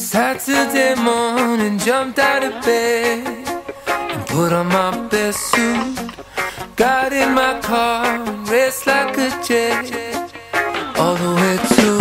Saturday morning, jumped out of bed and put on my best suit. Got in my car and raced like a jet all the way to.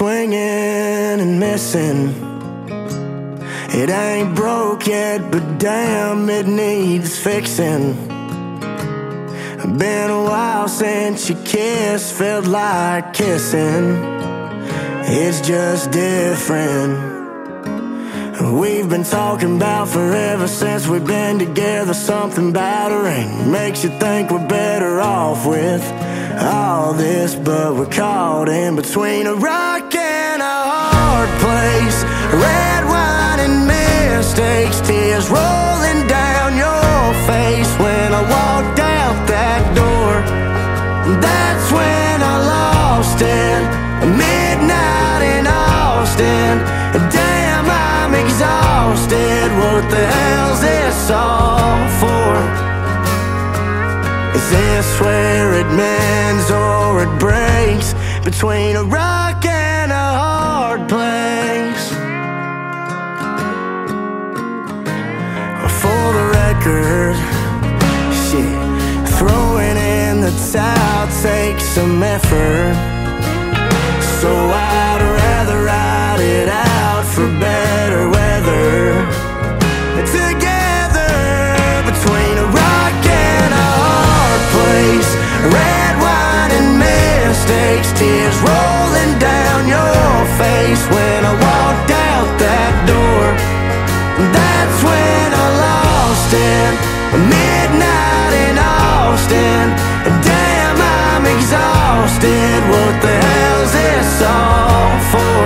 Swinging and missing. It ain't broke yet, but damn, it needs fixing. Been a while since you kissed, felt like kissing. It's just different. We've been talking about forever since we've been together. Something about a ring makes you think we're better off with all this, but we're caught in between a rock hard place. Red wine and mistakes, tears rolling down your face when I walked out that door. That's when I lost it. Midnight in Austin. And damn, I'm exhausted. What the hell's this all for? Is this where it mends or it breaks? Between a rock the towel takes some effort. So I'd rather ride it out for better weather. Together between a rock and a hard place. Red wine and mistakes, tears rolling down your face when I walked out that door. That's when I lost it. Midnight in Austin. Damn, What the hell's this all for?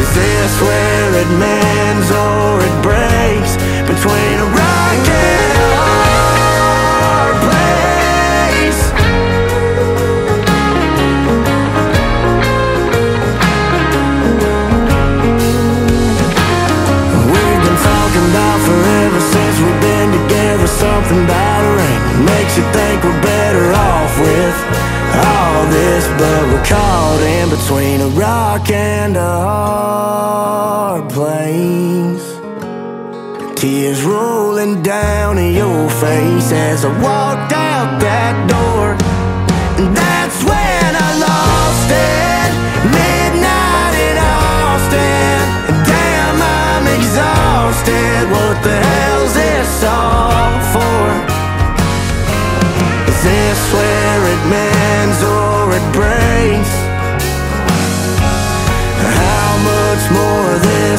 Is this where it mends or it breaks? Between between a rock and a hard place. Tears rolling down in your face as I walked out that door. And that's when I lost it. Midnight in Austin. Damn, I'm exhausted. What the hell's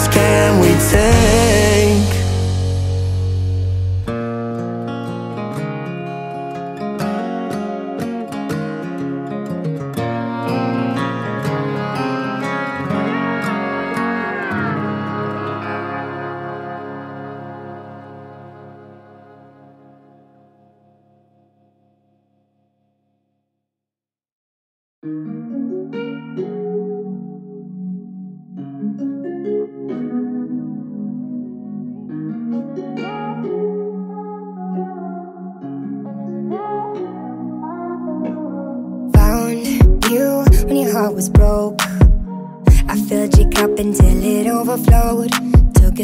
can we take?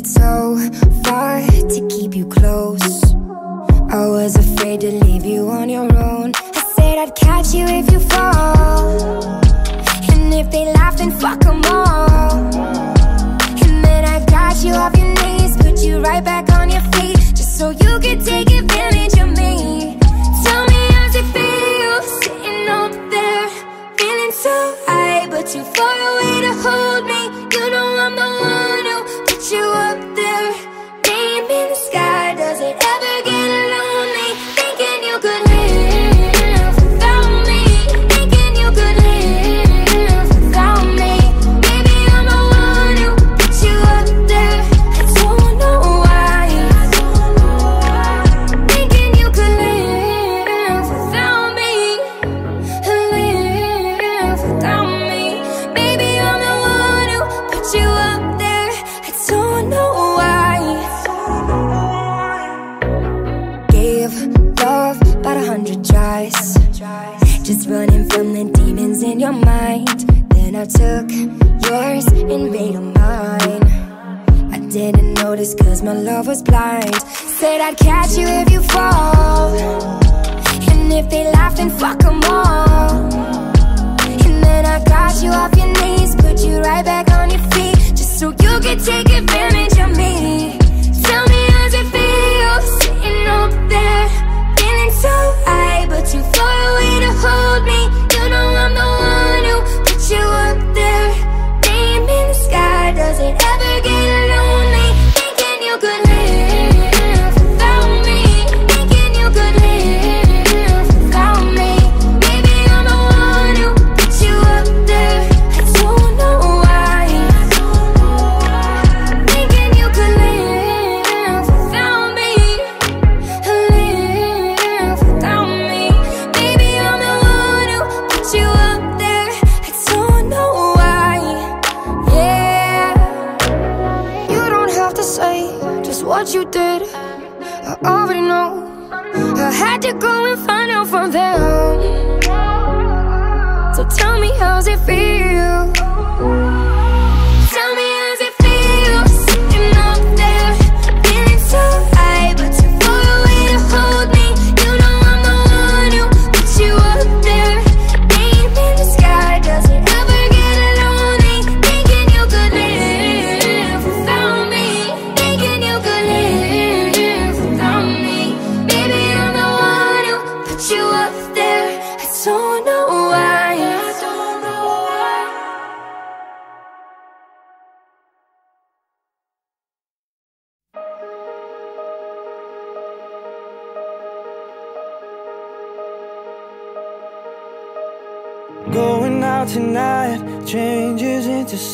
So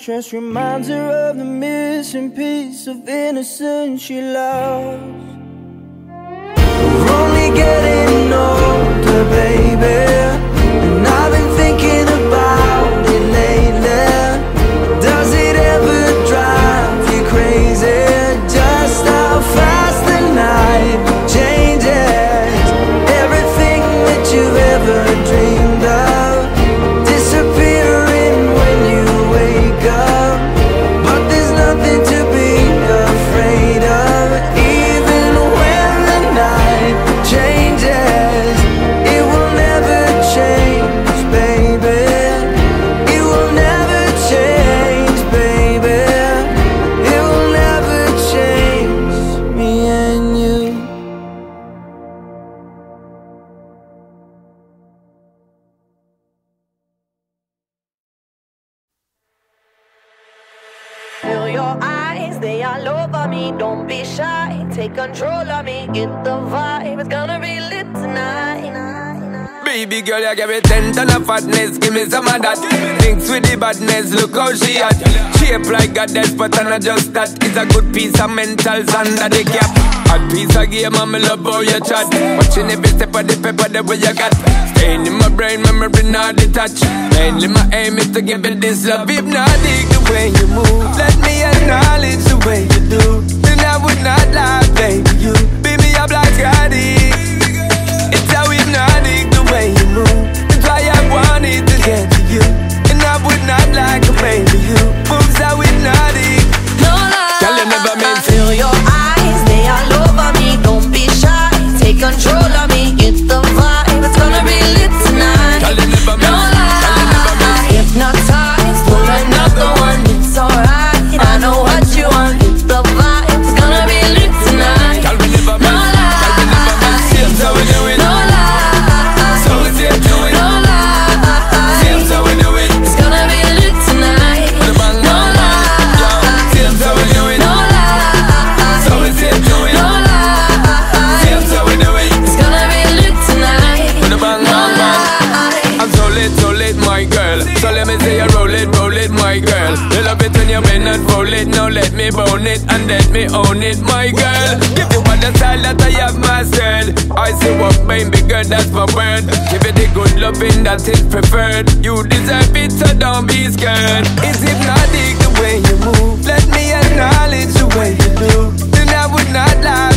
Just reminds her of the missing piece of innocence she loved. fatness, give me some of that. Thinks with the badness, look how she at. Shape like a death, but I'm not just that. It's a good piece of mental sand that they cap. A piece of game, I'm love how you chat. Watching every step of the paper, the way you got. Staying in my brain, memory not detached. Mainly my aim is to give it this love. If not, dig the way you move. Let me acknowledge the way you do. Then I would not lie, baby. You Be me a black I. not like a baby you Moves I would not it and let me own it, my girl. Give you all the style that I have myself. I see what mine bigger, that's my word. Give you the good loving that is preferred. You deserve it, so don't be scared. It's hypnotic the way you move. Let me acknowledge the way you do. Then I would not lie.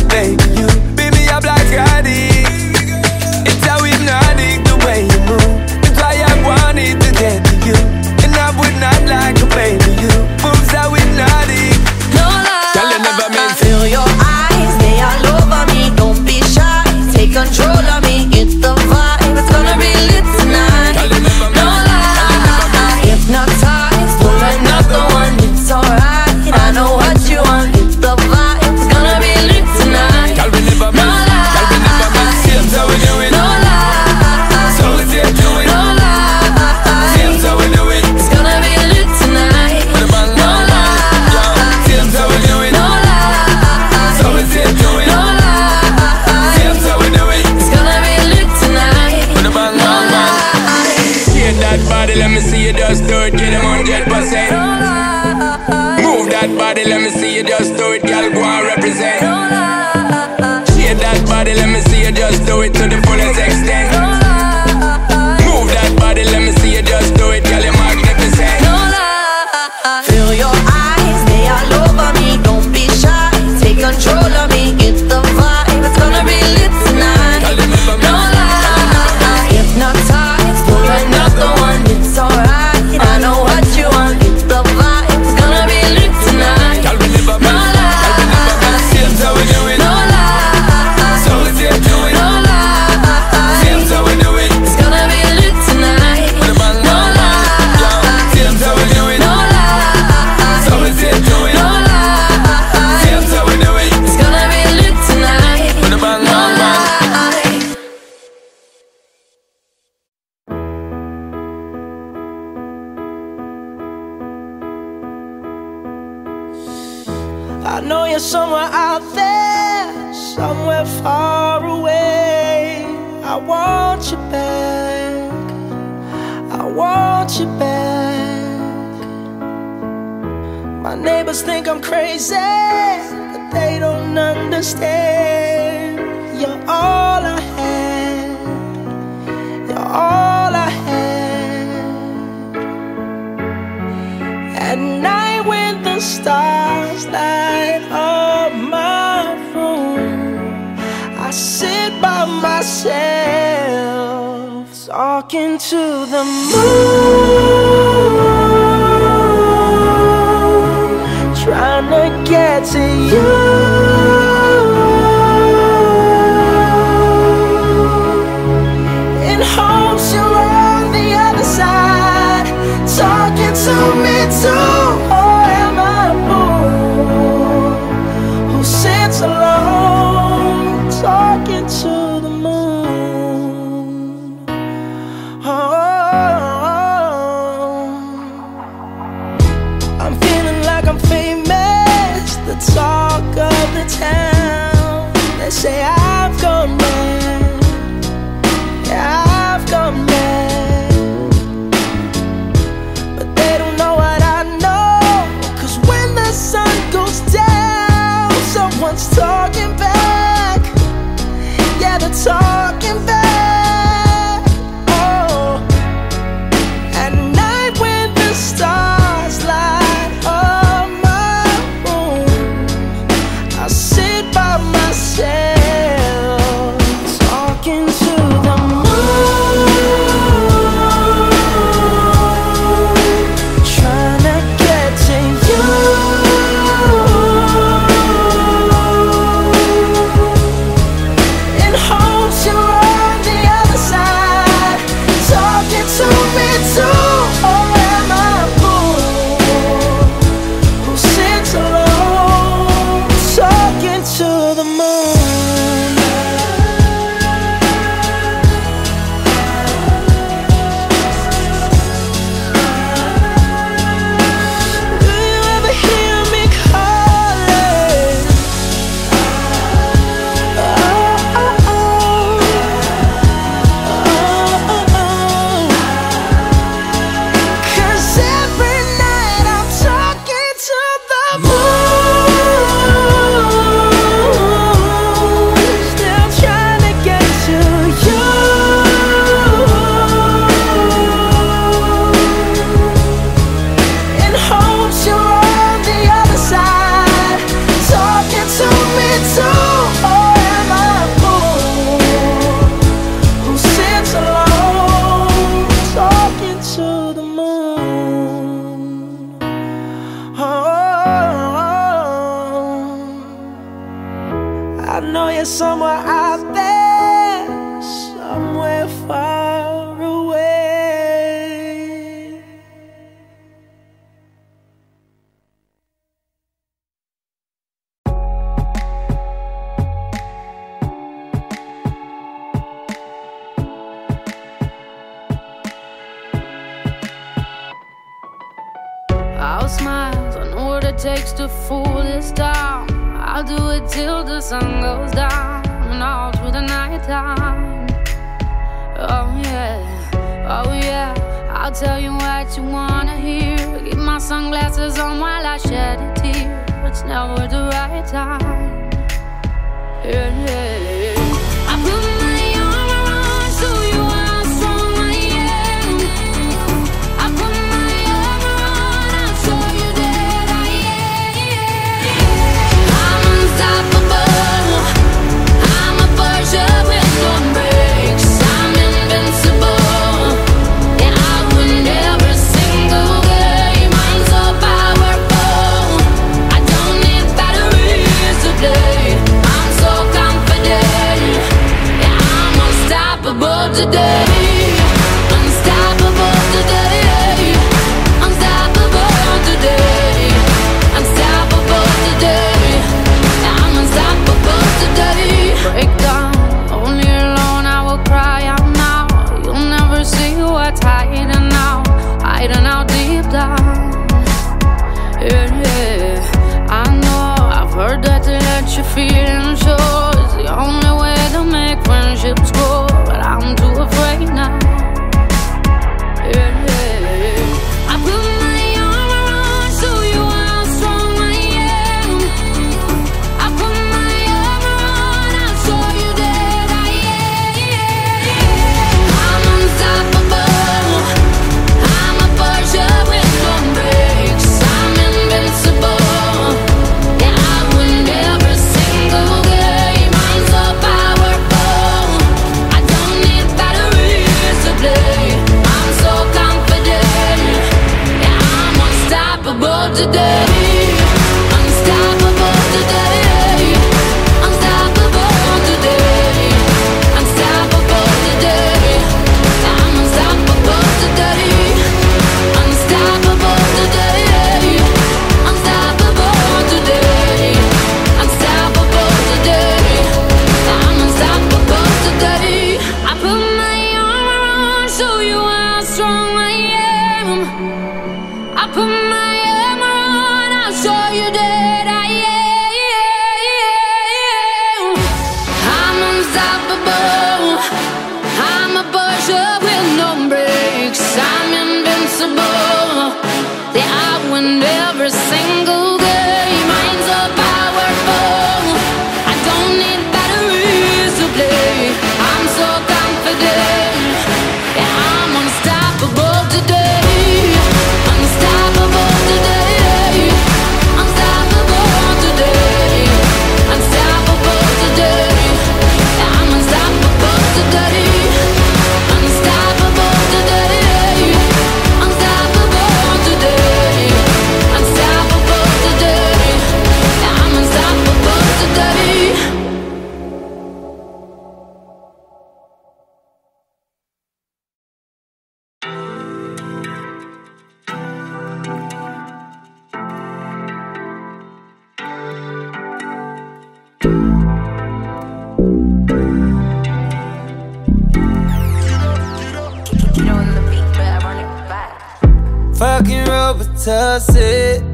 fucking Robitussin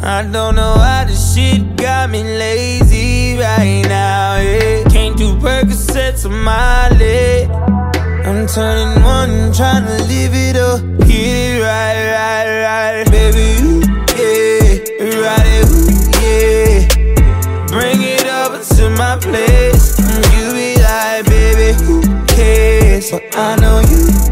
I don't know why this shit got me lazy right now, yeah. Can't do Percocets on my leg. I'm turning one, trying to live it up. Hit it right, right, right. Baby, ooh, yeah, ride it, ooh, yeah. Bring it over to my place. You be like, baby, who cares? But I know you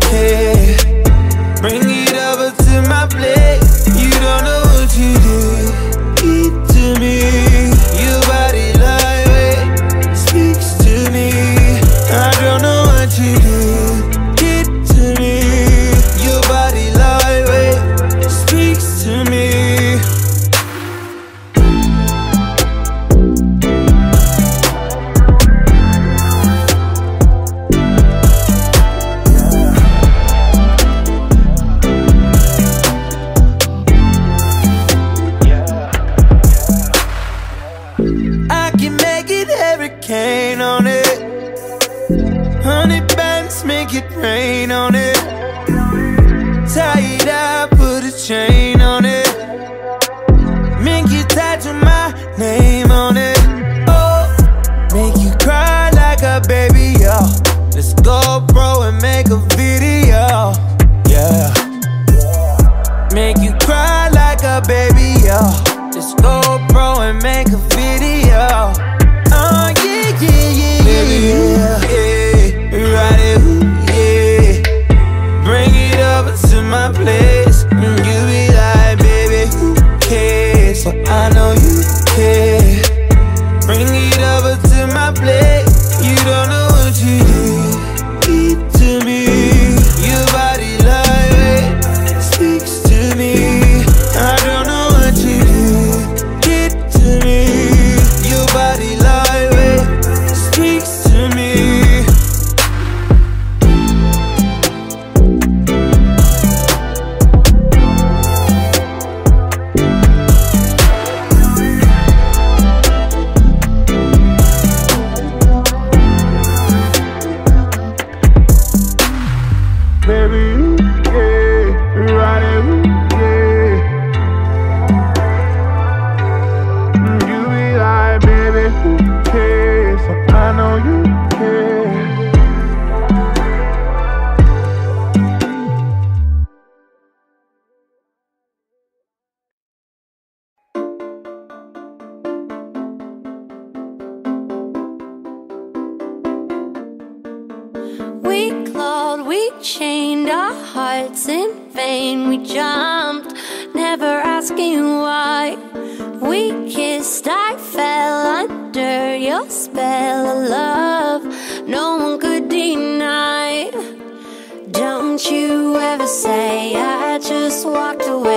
it rain on it. Tie it up, put a chain on it. Make it tied to my name. say. I just walked away.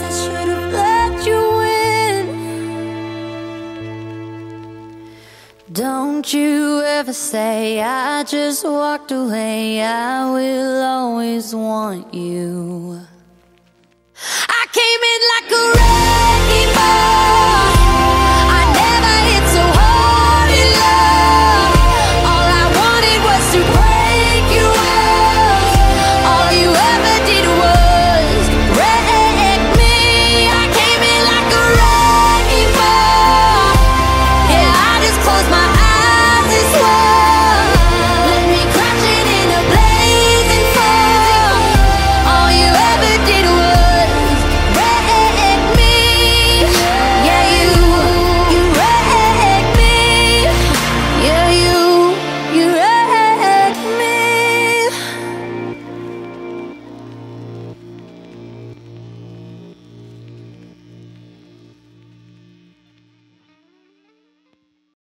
I should have let you in. Don't you ever say I just walked away. I will always want you. I came in like a wrecking ball.